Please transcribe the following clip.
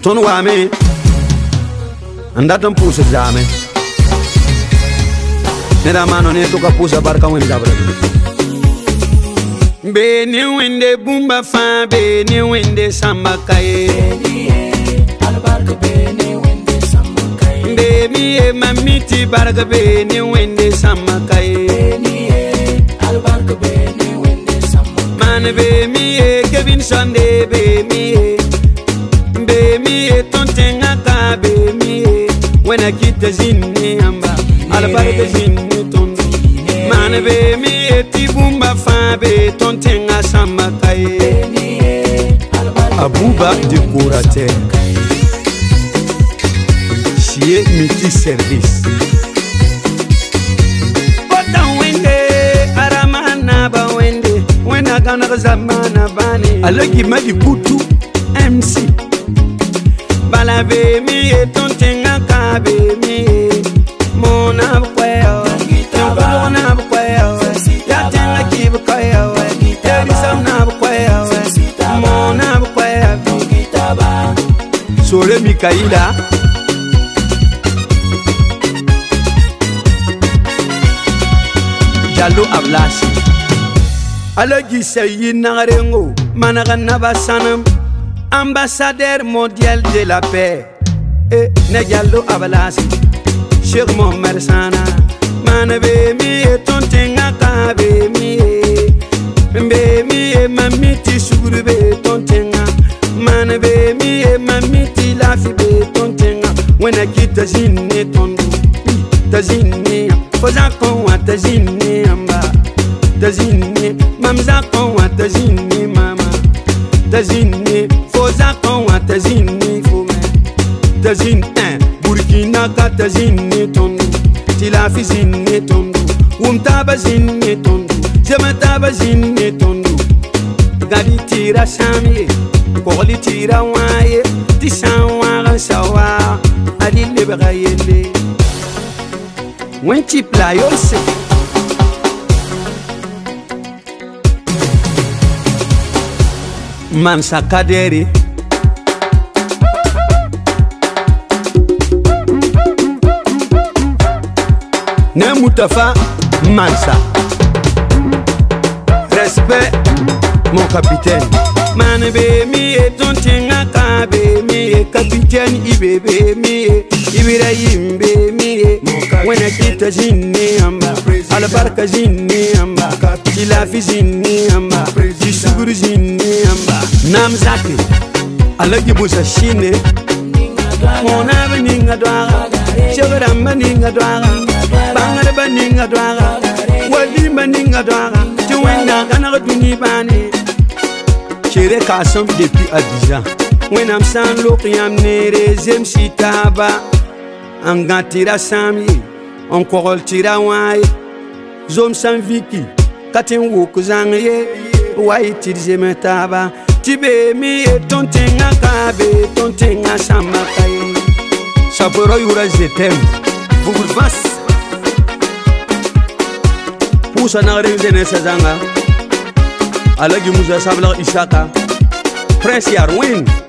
Sono uame. Andate un puso esame. Ne da mano ne tocca puso barca un dabra. Beni wende bumba fa beni wende samba kaye. Beni albarka beni wende samba kaye. Bemi e mamiti barka beni wende samba kaye. Beni albarka beni wende samba kaye. Man bemi e Kevin Sunday. ana kitta jinne amba albarka jinne tondo mana be mi eti bumba fa be ton tenga sama kaye abuba décorateur chie miti service alagi madi kutu mc bala be mi ye tontenga ka be mi ye mo na bu kwɛo tenkulugu na bu kwɛo ya tenga ki bu kwɛo terisam na bu kwɛo mo na bu kwɛo sore mikaila jalo ablasi ala gi sayi nagarengo managa naba sanam ambassadeur mondial de la paix. eh Negalo Abalasi, Cheikh Mohamed Mane Manabe e e. mi e tontenga kabe mi e, Mbe mi ti mamiti shurbe tontenga, Manabe mi e lafi lafibe tontenga, Wena ki tajine tondu, tajine, Foza konwa amba, Tazine mamza tazine tezini fozakɔ wa tezini fome tezini ɛ burkina ka tezini tondu tilafizini tondu wumtabazini tondu zemetabazini tondu gali tira samiye kɔgli tira waaye tisan waga sawa ali lebega yele wenci pla yose Mansa Kaderi. Ne Mutafa Mansa. Respect, mon capitaine. Man be mi e ka be mi capitaine i be mi Ibira yimbe be mi wena kita jinni amba amba namzati alagibusa shine ona baninga dwaga shagaram baninga dwaga bangar baninga dwaga wadim baninga dwaga tiwenda kanaga duni bani shere kasam depi adija wenam san lok yam nere zem sitaba anga tira sami onkogol tira wai zom san viki katin wuk zang ye wai tir zem taba tibemi etontenga kabe etontenga samakai saboro yura zetem vugurvas pusa nagrenzenesezanga alagimuza sablaga isaka prince yarwine